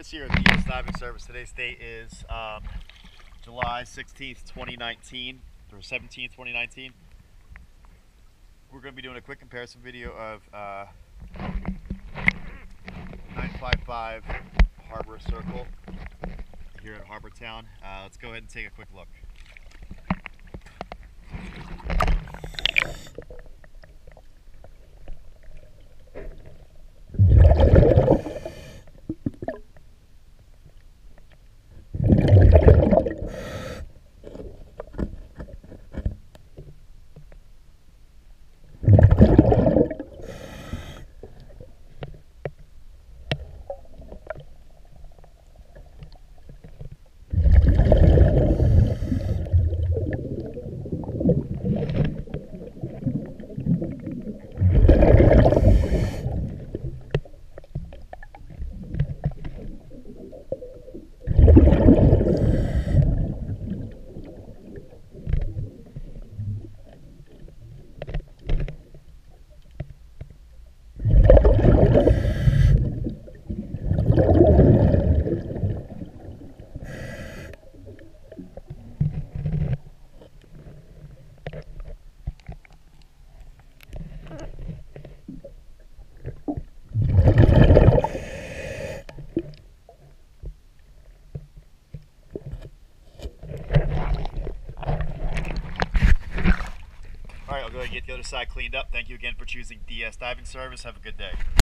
Service here at DS Diving Service. Today's date is um, July 16th, 2019, or 17th, 2019. We're going to be doing a quick comparison video of uh, 955 Harbor Circle here at Harbor Town. Uh, let's go ahead and take a quick look. I'll go ahead and get the other side cleaned up. Thank you again for choosing DS Diving Service. Have a good day.